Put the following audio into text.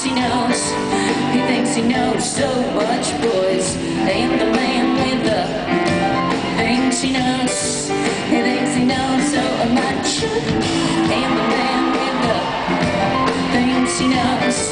thinks he knows. He thinks he knows so much, boys. And the man with the thinks he knows. He thinks he knows so much. And the man with the thinks he knows.